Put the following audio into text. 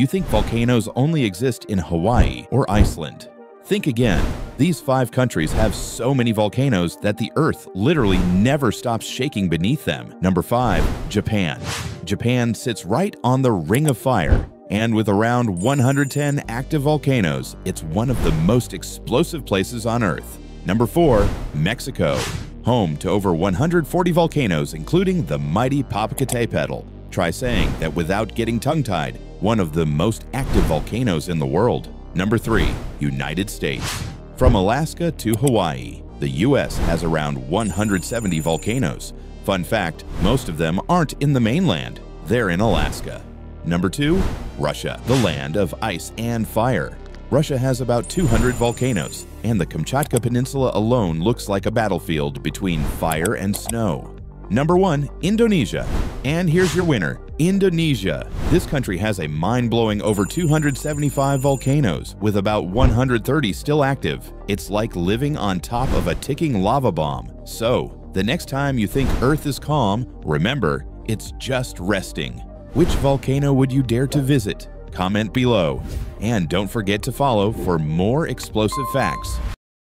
you think volcanoes only exist in Hawaii or Iceland. Think again. These five countries have so many volcanoes that the Earth literally never stops shaking beneath them. Number 5. Japan. Japan sits right on the Ring of Fire, and with around 110 active volcanoes, it's one of the most explosive places on Earth. Number 4. Mexico. Home to over 140 volcanoes, including the mighty Popocatépetl. Try saying that without getting tongue-tied, one of the most active volcanoes in the world. Number 3. United States. From Alaska to Hawaii, the US has around 170 volcanoes. Fun fact, most of them aren't in the mainland, they're in Alaska. Number 2. Russia, the land of ice and fire. Russia has about 200 volcanoes, and the Kamchatka Peninsula alone looks like a battlefield between fire and snow. Number 1. Indonesia. And here's your winner, Indonesia. This country has a mind-blowing over 275 volcanoes, with about 130 still active. It's like living on top of a ticking lava bomb. So, the next time you think Earth is calm, remember, it's just resting. Which volcano would you dare to visit? Comment below. And don't forget to follow for more explosive facts.